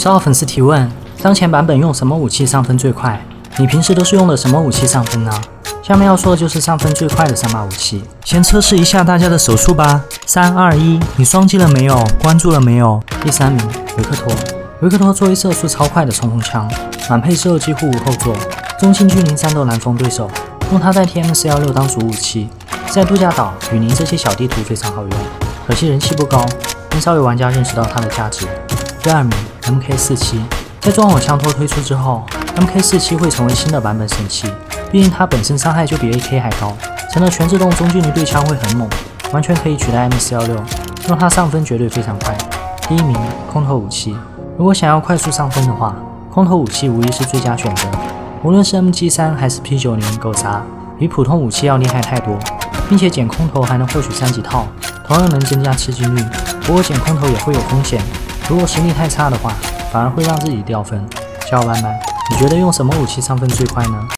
十号粉丝提问：当前版本用什么武器上分最快？你平时都是用的什么武器上分呢？下面要说的就是上分最快的三把武器，先测试一下大家的手速吧。三二一，你双击了没有？关注了没有？第三名，维克托。维克托作为射速超快的冲锋枪，满配置后几乎无后座，中近距离战斗难逢对手。用它代替 M 四幺六当主武器，在度假岛、雨林这些小地图非常好用。可惜人气不高，很少有玩家认识到它的价值。第二名，MK 四七。在装火枪托推出之后，MK 四七会成为新的版本神器。毕竟它本身伤害就比 AK 还高，成了全自动中距离对枪会很猛，完全可以取代 M 四幺六，用它上分绝对非常快。第一名，空投武器。如果想要快速上分的话，空投武器无疑是最佳选择。无论是 MG 三还是 P 九零狗杂，比普通武器要厉害太多，并且捡空投还能获取三级套，同样能增加吃鸡率。不过捡空投也会有风险，如果实力太差的话。反而会让自己掉分。小伙伴们，你觉得用什么武器上分最快呢？